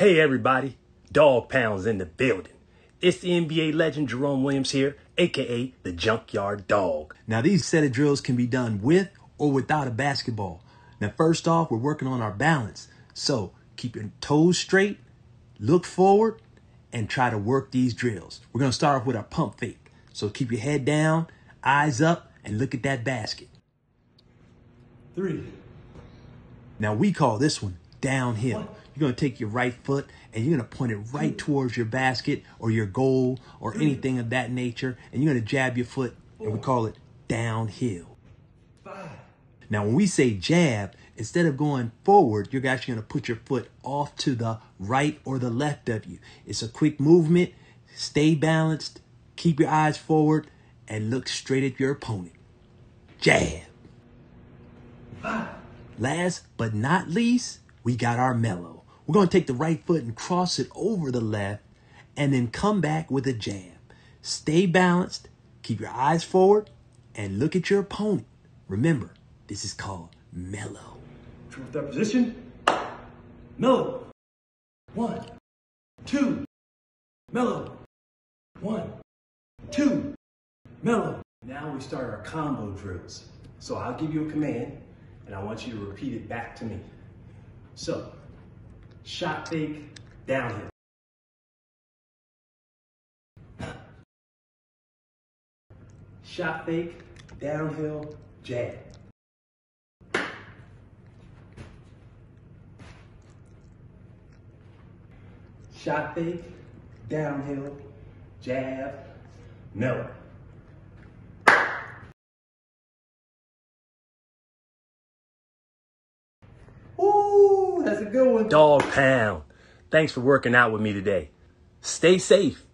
Hey everybody, Dog Pound's in the building. It's the NBA legend Jerome Williams here, aka the Junkyard Dog. Now these set of drills can be done with or without a basketball. Now first off, we're working on our balance. So keep your toes straight, look forward, and try to work these drills. We're gonna start off with our pump fake. So keep your head down, eyes up, and look at that basket. Three. Now we call this one downhill. You're gonna take your right foot and you're gonna point it right towards your basket or your goal or anything of that nature, and you're gonna jab your foot, and we call it downhill. Now, when we say jab, instead of going forward, you're actually gonna put your foot off to the right or the left of you. It's a quick movement. Stay balanced, keep your eyes forward, and look straight at your opponent. Jab. Last but not least, we got our mellow. We're going to take the right foot and cross it over the left and then come back with a jab. Stay balanced, keep your eyes forward, and look at your opponent. Remember, this is called mellow. Fourth up position. Mellow. One, two. Mellow. One, two. Mellow. Now we start our combo drills. So I'll give you a command and I want you to repeat it back to me. So, shot fake, downhill. Shot fake, downhill, jab. Shot fake, downhill, jab, mellow. Ooh, that's a good one. Dog Pound. Thanks for working out with me today. Stay safe.